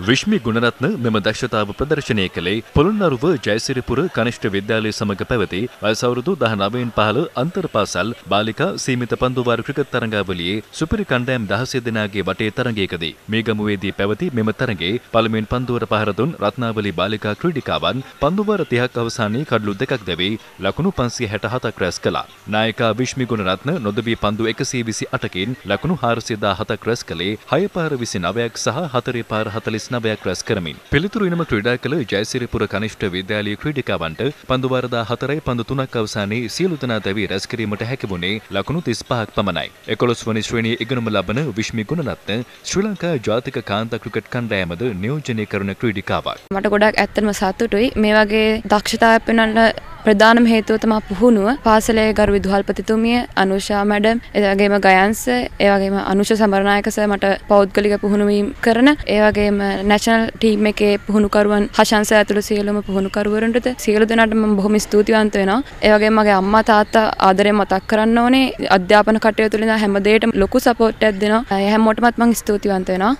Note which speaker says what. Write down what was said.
Speaker 1: විශ්මි ගුණරත්න මෙම දක්ෂතාව ප්‍රදර්ශනය කළේ පොළොන්නරුව ජයසිරිපුර කනිෂ්ඨ විද්‍යාලය සමග පැවති වයස අවුරුදු 19න් පහළ අන්තර්පාසල් බාලිකා සීමිත පන්දුවාර ක්‍රිකට් තරඟාවලියේ සුපිරි කණ්ඩායම් 16 දෙනාගේ වටේ තරඟයකදී මේ ගමුවේදී පැවති මෙම තරඟේ පළමුවෙන් පන්දුවර පහර දුන් රත්නාවලි බාලිකා ක්‍රීඩිකාවන් පන්දුවාර 30ක් අවසානයේ කඩලු දෙකක් දැවී ලකුණු 567ක් රැස් කළා. නායකා විශ්මි ගුණරත්න නොදබී පන්දු 128කින් ලකුණු 417ක් රැස් කළේ 6 පාර 29ක් සහ 4 පාර 40 නවයක් රැස් කරමින්. පිළිතුරු ඉනම ක්‍රීඩා කළ ජයසිරිපුර කනිෂ්ඨ විද්‍යාලීය ක්‍රීඩිකාවන්ට පන්දු වාරදා හතරයි පන්දු තුනක් අවසානයේ සියලු දෙනා දැවී රැස් කිරීමට හැකි වුණේ ලකුණු 35ක් පමණයි. 11 වනි ශ්‍රේණියේ ඉගෙනුම ලබන විශ්මි ගුණරත්න ශ්‍රී ලංකා ජාතික කාන්තා ක්‍රිකට් කණ්ඩායමද නියෝජනය කරන ක්‍රීඩිකාවක්.
Speaker 2: මට ගොඩක් ඇත්තටම සතුටුයි මේ වගේ දක්ෂතාවයක් පෙන්වන්න ප්‍රධානම හේතුව තමයි පුහුණුව. පාසලේ ගරු විදුහල්පතිතුමිය, අනුෂා මැඩම්, ඒ වගේම ගයන්ස්, ඒ වගේම අනුෂ සමරනායක සර් මට පෞද්ගලික පුහුණුවීම් කරන, ඒ වගේම නැෂනල් ටීම් එකේ පුහුණුකරුවන් හෂන් සර් ඇතුළු සියලුම පුහුණුකරුවරුන්ට සියලු දෙනාට මම බොහොම ස්තුතිවන්ත වෙනවා. ඒ වගේම මගේ අම්මා තාත්තා ආදරයෙන් මතක් කරන්න ඕනේ. අධ්‍යාපන කටයුතු වලින් හැම දෙයකටම ලොකු සපෝට් එකක් දෙනවා. ඒ හැමෝටමත් මම ස්තුතිවන්ත වෙනවා.